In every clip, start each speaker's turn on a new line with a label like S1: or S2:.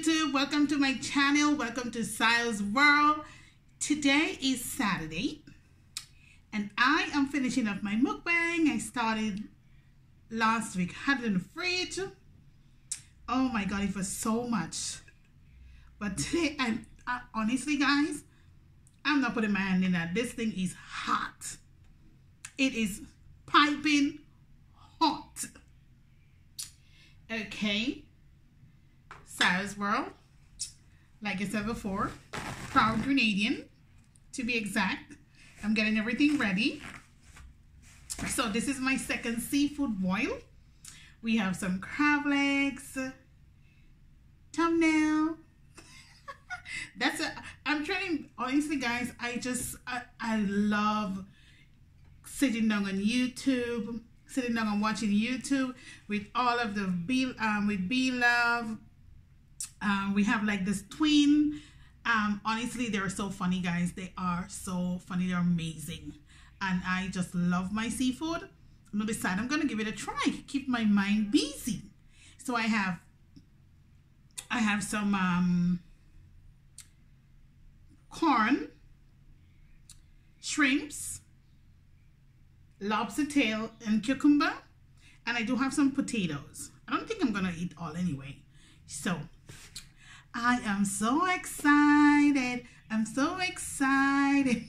S1: YouTube. Welcome to my channel. Welcome to Sio's World. Today is Saturday and I am finishing up my mukbang. I started last week, had it in the fridge. Oh my god, it was so much. But today, I'm I, honestly, guys, I'm not putting my hand in that. This thing is hot. It is piping hot. Okay. World. Like I said before, proud Grenadian to be exact. I'm getting everything ready. So this is my second seafood boil. We have some crab legs, thumbnail. That's a, I'm trying, honestly guys, I just, I, I love sitting down on YouTube, sitting down and watching YouTube with all of the B, um, with B-Love. Um, we have like this twin um, honestly, they're so funny, guys. They are so funny. They're amazing. And I just love my seafood. I'm going to decide I'm going to give it a try. Keep my mind busy. So I have, I have some um, corn, shrimps, lobster tail, and cucumber. And I do have some potatoes. I don't think I'm going to eat all anyway. So I am so excited. I'm so excited.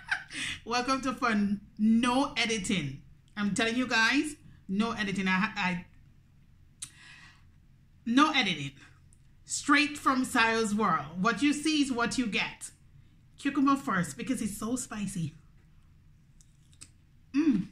S1: Welcome to Fun No Editing. I'm telling you guys, no editing. I, I no editing. Straight from Sio's world. What you see is what you get. Cucumber first because it's so spicy. Mmm.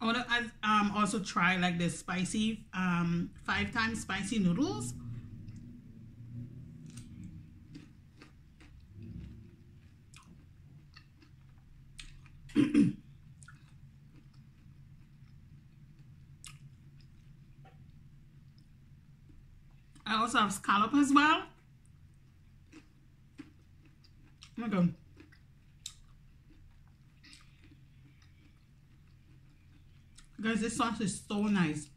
S1: I want to um, also try like the spicy, um, five times spicy noodles. I also have scallop as well. Oh my god. Guys, this sauce is so nice.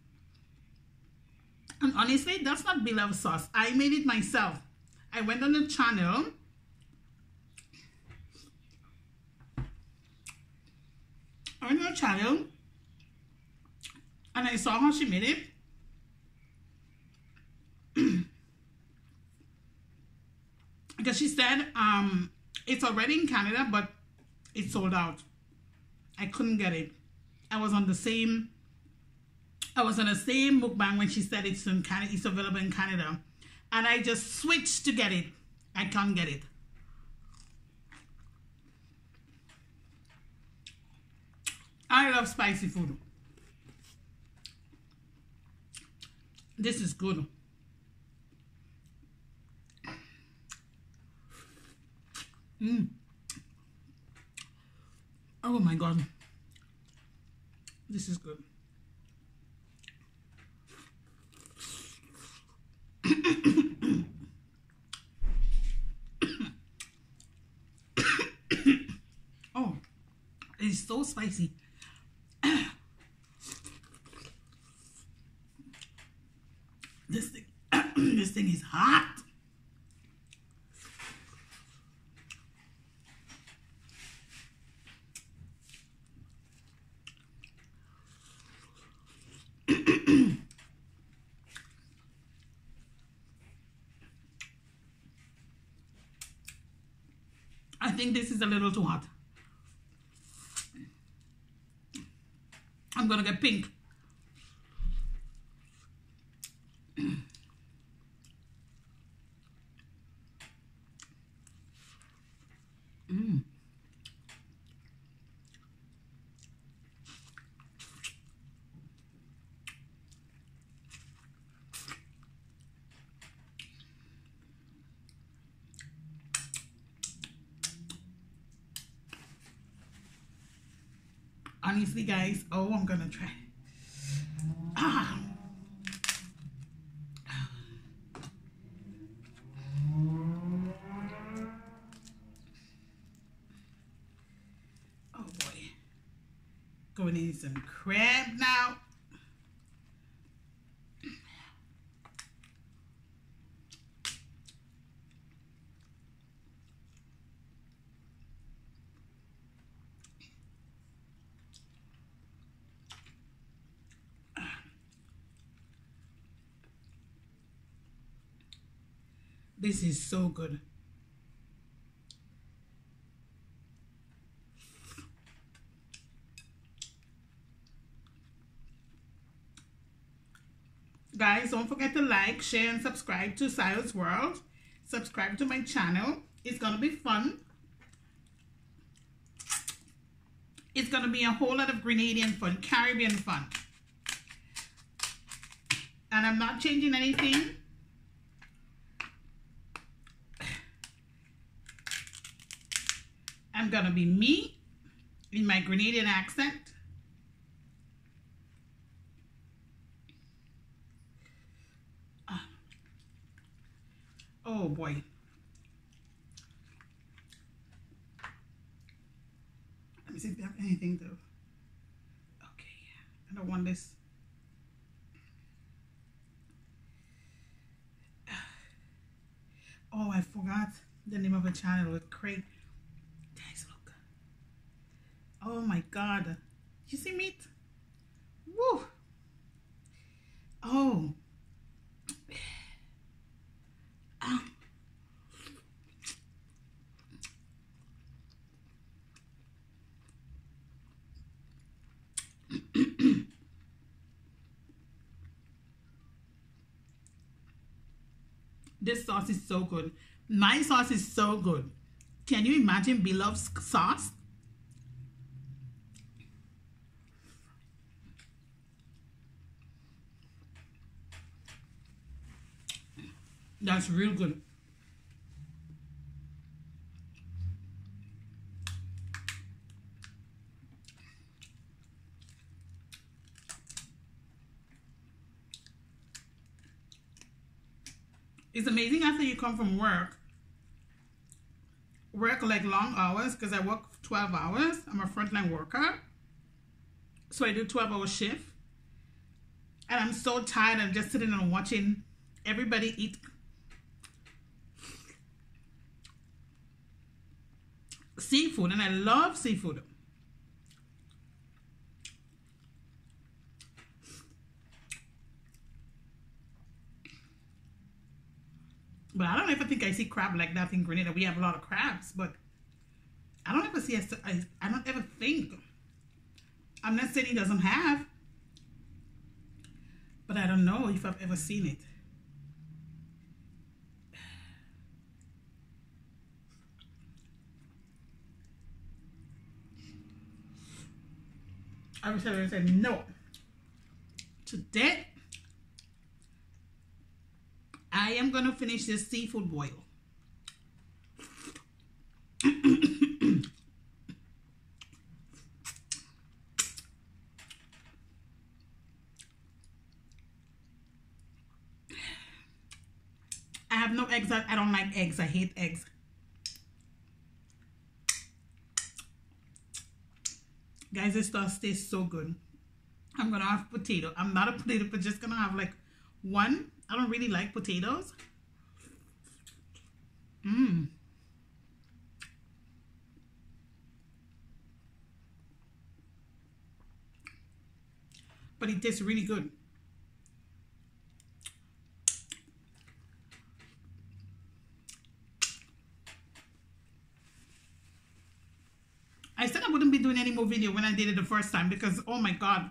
S1: And honestly, that's not B-Love sauce. I made it myself. I went on the channel. I went on the channel. And I saw how she made it. because she said um, it's already in Canada, but it's sold out. I couldn't get it. I was on the same I was on the same mukbang when she said it's in Canada, it's available in Canada. And I just switched to get it. I can't get it. I love spicy food. This is good. Mm. Oh my god. This is good. oh, it's so spicy. this thing, this thing is hot. I think this is a little too hot. I'm gonna get pink. honestly, guys, oh, I'm gonna try. Ah. Oh boy. Going in some crab now. This is so good. Guys, don't forget to like, share, and subscribe to Sio's World. Subscribe to my channel. It's going to be fun. It's going to be a whole lot of Grenadian fun, Caribbean fun. And I'm not changing anything. Going to be me in my Grenadian accent. Ah. Oh boy. Let me see if they have anything though. Okay, I don't want this. Ah. Oh, I forgot the name of a channel with Craig. Oh my God. You see meat? Woo. Oh. Ah. this sauce is so good. My sauce is so good. Can you imagine beloved sauce? That's real good. It's amazing after you come from work, work like long hours because I work 12 hours. I'm a frontline worker. So I do 12 hour shift. And I'm so tired of just sitting and watching everybody eat seafood and I love seafood. But I don't ever think I see crab like that in Grenada. We have a lot of crabs, but I don't ever see, I don't ever think. I'm not saying he doesn't have, but I don't know if I've ever seen it. I wish I would have said no. Today, I am going to finish this seafood boil. I have no eggs. I don't like eggs. I hate eggs. Guys, this stuff tastes so good. I'm to have potato. I'm not a potato, but just to have like one. I don't really like potatoes. Mmm. But it tastes really good. I said I wouldn't be doing any more video when I did it the first time because, oh my God,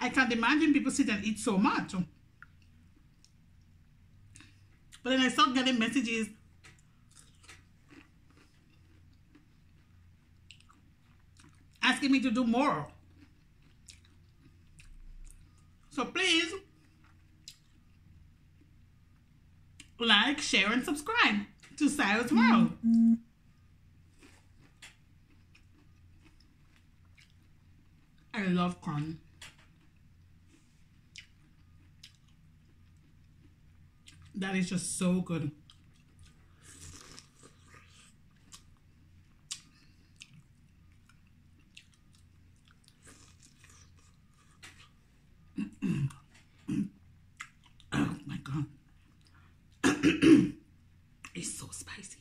S1: I can't imagine people sit and eat so much. But then I start getting messages asking me to do more. So please like, share, and subscribe to Sio's World. Mm -hmm. I love corn. That is just so good. it's so spicy.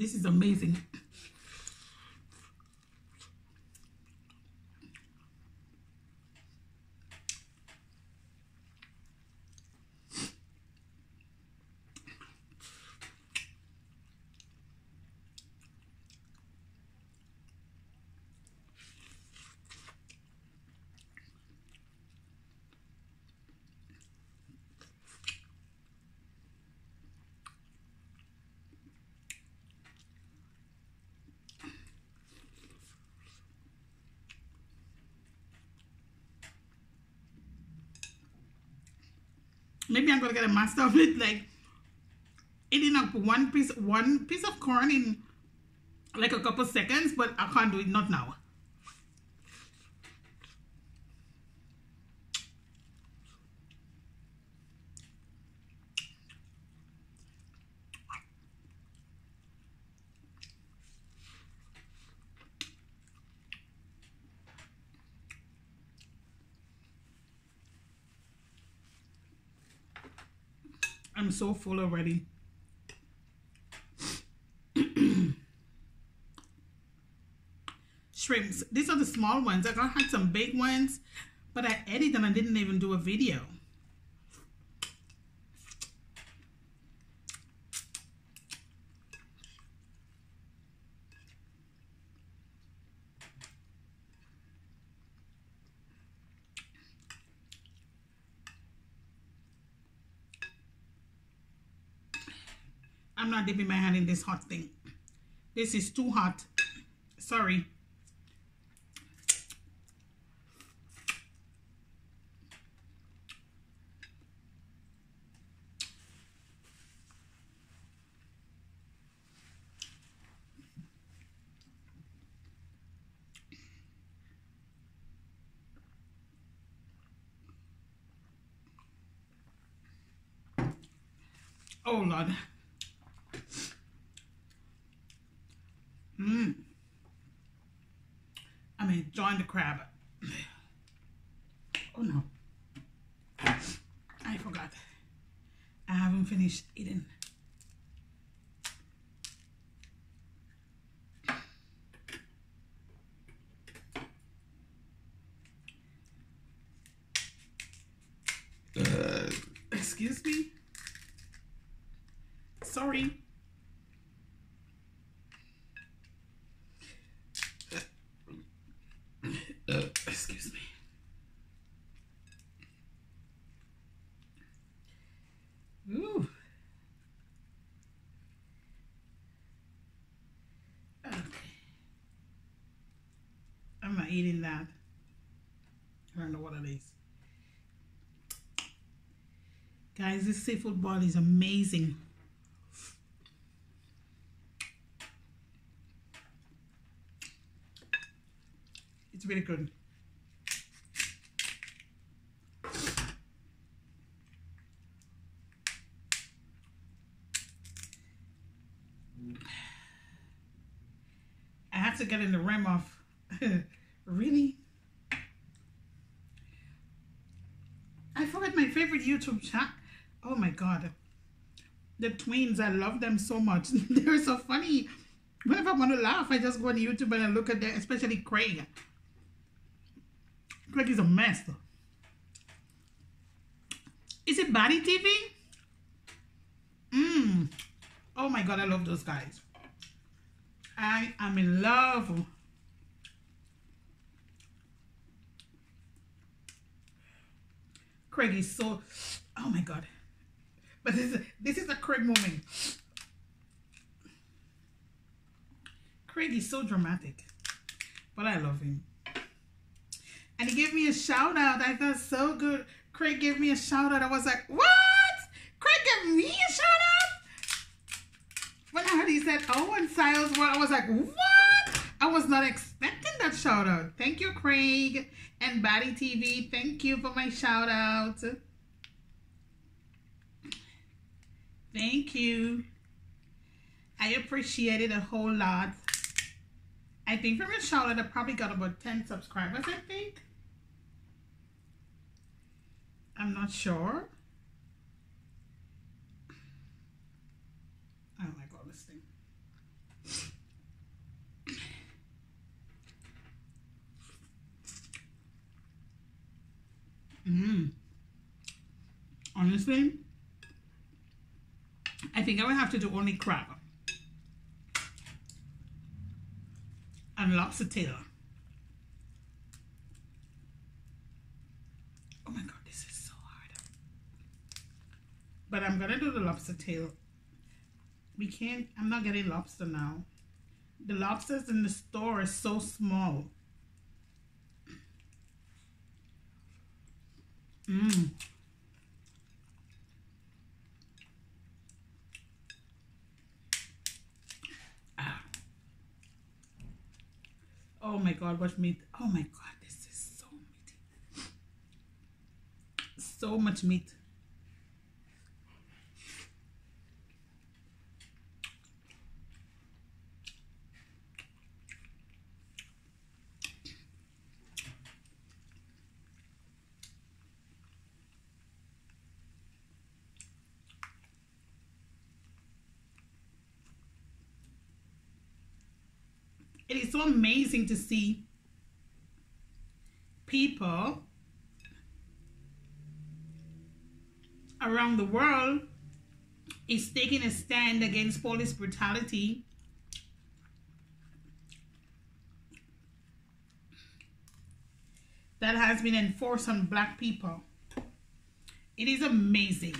S1: This is amazing. Maybe I'm gonna get a master of it, like eating up one piece one piece of corn in like a couple seconds, but I can't do it not now. I'm so full already. Shrimps. These are the small ones. I got had some big ones, but I edited and I didn't even do a video. Not dipping my hand in this hot thing. This is too hot. Sorry. Oh Lord. Mmm. Enjoying the crab. Oh no. I forgot. I haven't finished eating. Uh, excuse me? Sorry. Uh, excuse me. Ooh. Okay. I'm not eating that. I don't know what it is. Guys, this seafood ball is amazing. It's really good. I have to get in the rim of really. I forgot my favorite YouTube chat. Oh my god. The twins, I love them so much. They're so funny. Whenever I want to laugh, I just go on YouTube and I look at them, especially Craig. Craig is a mess. Is it Batty TV? Mmm. Oh my god, I love those guys. I am in love. Craig is so, oh my god. But this is, this is a Craig moment. Craig is so dramatic, but I love him. And he gave me a shout out. I felt so good. Craig gave me a shout out. I was like, what? Craig gave me a shout out? When I heard he said, oh, and Sio's, well, I was like, what? I was not expecting that shout out. Thank you, Craig. And Batty TV, thank you for my shout out. Thank you. I appreciate it a whole lot. I think from shout I probably got about 10 subscribers, I think. I'm not sure. I don't like all this thing. Mmm. Honestly, I think I would have to do only crab and lobster tail. Oh my god, this is so hard. But I'm gonna do the lobster tail. We can't, I'm not getting lobster now. The lobsters in the store are so small. Mmm. Oh Oh my god, what meat. Oh my god, this is so meaty. So much meat. It is so amazing to see people around the world is taking a stand against police brutality that has been enforced on black people. It is amazing.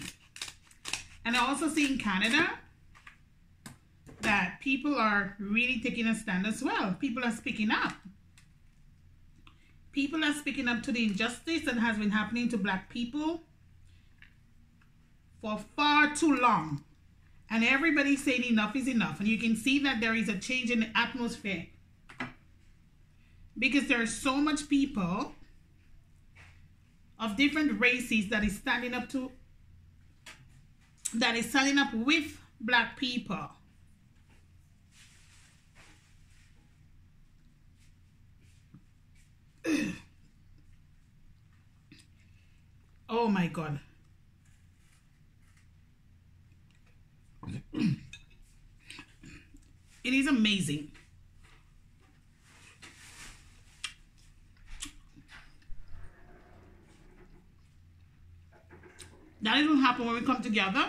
S1: And I also see in Canada people are really taking a stand as well. People are speaking up. People are speaking up to the injustice that has been happening to black people for far too long. And everybody's saying enough is enough. And you can see that there is a change in the atmosphere. Because there are so much people of different races that is standing up to, that is standing up with black people. Oh my god. it is amazing. That doesn't happen when we come together.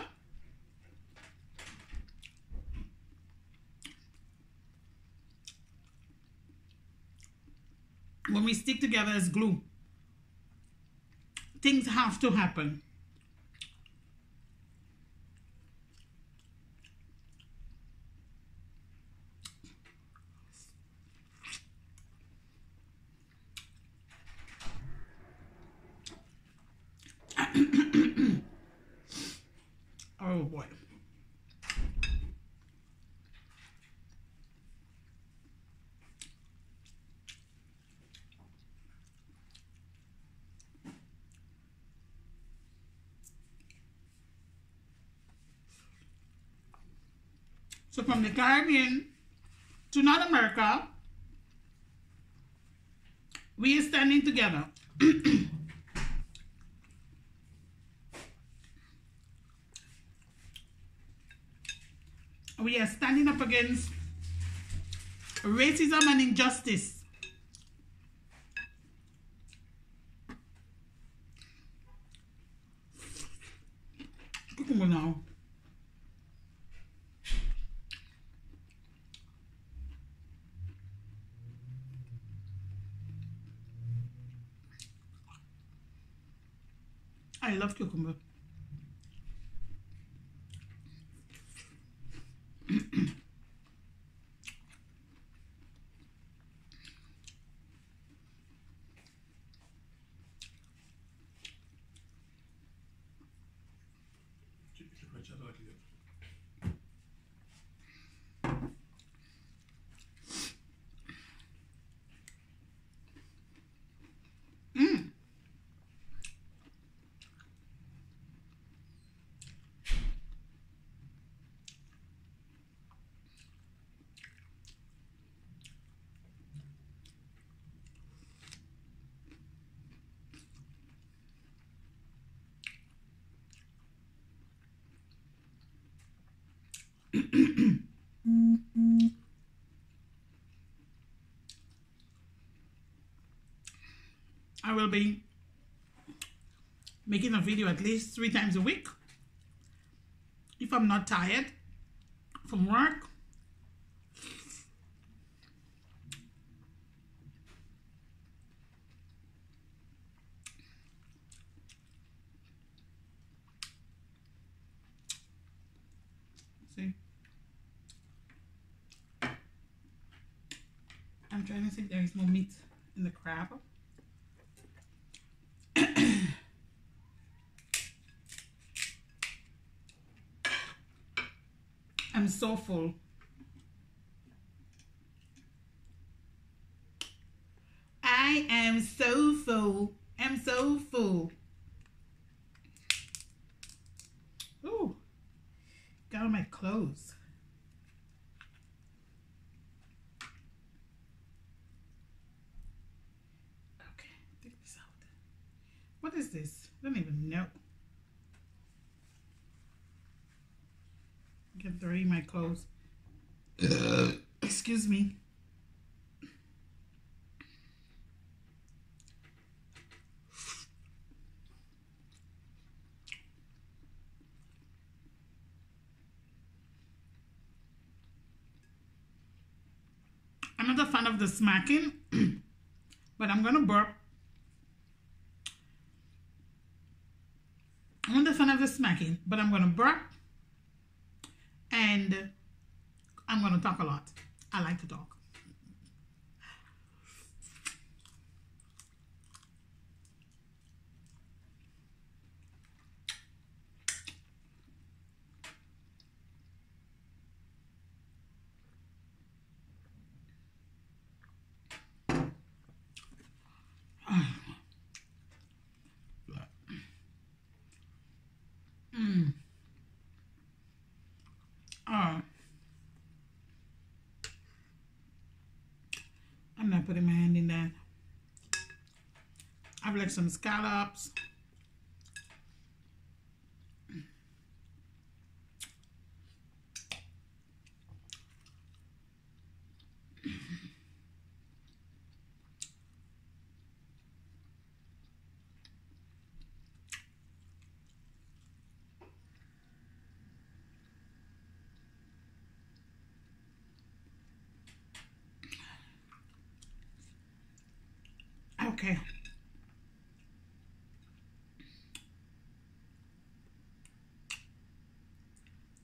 S1: when we stick together as glue, things have to happen. oh boy. So from the Caribbean to North America, we are standing together. we are standing up against racism and injustice. Cucumber now. Much obliged. I will be making a video at least three times a week if I'm not tired from work. See? I'm trying to see if there is more meat in the crab. I'm so full. I am so full. I'm so full. Ooh, got on my clothes. Okay, take this out. What is this? I don't even know. Get dirty my clothes. Uh. Excuse me. I'm not a fan of the smacking, but I'm gonna burp. I'm a fan of the smacking, but I'm gonna burp and I'm going to talk a lot. I like to talk. Mm. Oh. I'm not putting my hand in there. I've like some scallops. Okay.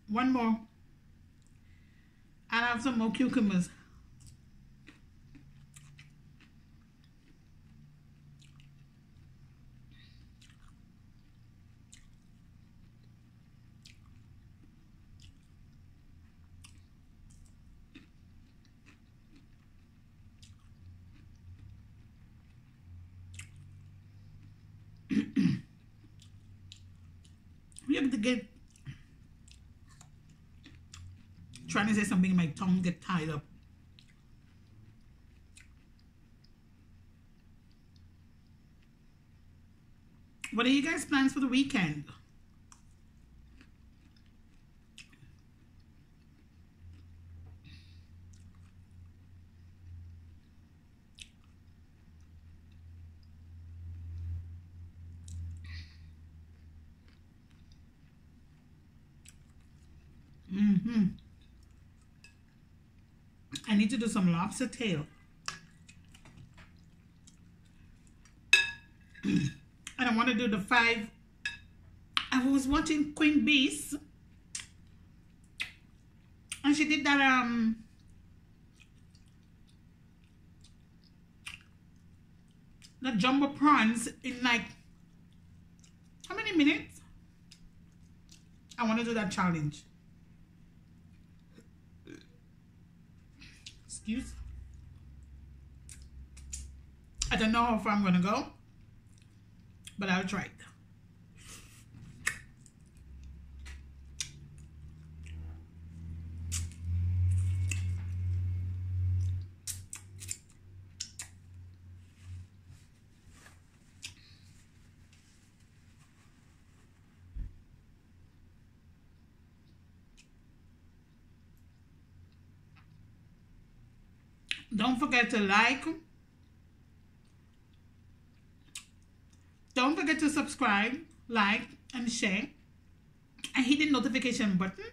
S1: One more. I'll have some more cucumbers. We have to get trying to say something, my tongue get tied up. What are you guys' plans for the weekend? Mm-hmm. I need to do some lobster tail. and I want to do the five. I was watching Queen Beast. And she did that um the jumbo prawns in like how many minutes? I want to do that challenge. Excuse. I don't know how far I'm gonna go, but I'll try it. Don't forget to like. Don't forget to subscribe, like, and share. And hit the notification button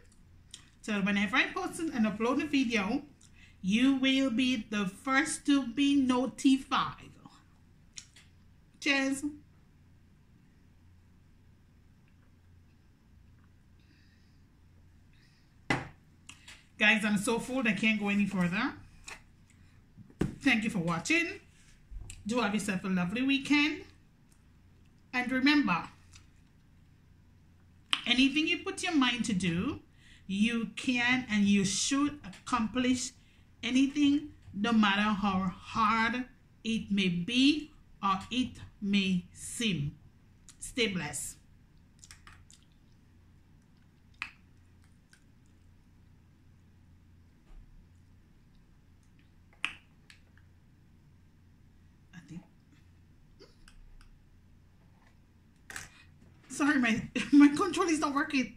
S1: so whenever I post and upload a video, you will be the first to be notified. Cheers. Guys, I'm so full I can't go any further. Thank you for watching. Do have yourself a lovely weekend. And remember, anything you put your mind to do, you can and you should accomplish anything, no matter how hard it may be or it may seem. Stay blessed. Sorry, my my control is not working.